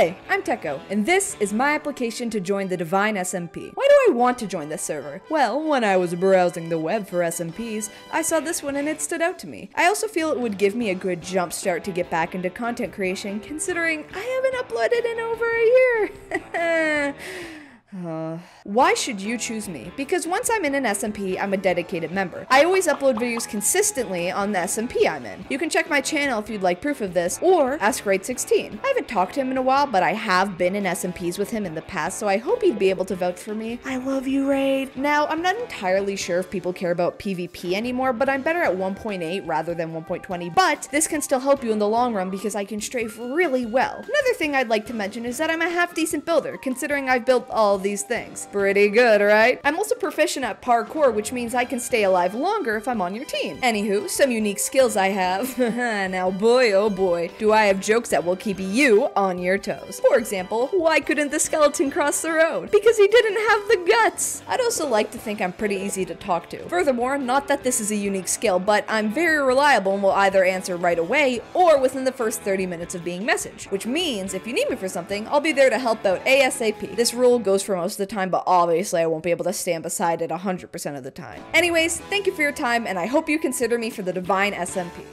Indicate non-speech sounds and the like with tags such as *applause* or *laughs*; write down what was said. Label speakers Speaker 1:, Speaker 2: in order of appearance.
Speaker 1: Hey, I'm Teko, and this is my application to join the Divine SMP. Why do I want to join this server? Well, when I was browsing the web for SMPs, I saw this one and it stood out to me. I also feel it would give me a good jump start to get back into content creation, considering I haven't uploaded in over a year. *laughs* Why should you choose me? Because once I'm in an SMP, I'm a dedicated member. I always upload videos consistently on the SMP I'm in. You can check my channel if you'd like proof of this, or ask Raid16. I haven't talked to him in a while, but I have been in SMPs with him in the past, so I hope he'd be able to vouch for me. I love you, Raid. Now, I'm not entirely sure if people care about PvP anymore, but I'm better at 1.8 rather than 1.20, but this can still help you in the long run because I can strafe really well. Another thing I'd like to mention is that I'm a half decent builder, considering I've built all these things. Pretty good, right? I'm also proficient at parkour, which means I can stay alive longer if I'm on your team. Anywho, some unique skills I have. *laughs* now boy oh boy, do I have jokes that will keep you on your toes. For example, why couldn't the skeleton cross the road? Because he didn't have the guts. I'd also like to think I'm pretty easy to talk to. Furthermore, not that this is a unique skill, but I'm very reliable and will either answer right away or within the first 30 minutes of being messaged, which means if you need me for something, I'll be there to help out ASAP. This rule goes for most of the time, but obviously I won't be able to stand beside it 100% of the time. Anyways, thank you for your time, and I hope you consider me for the Divine SMP.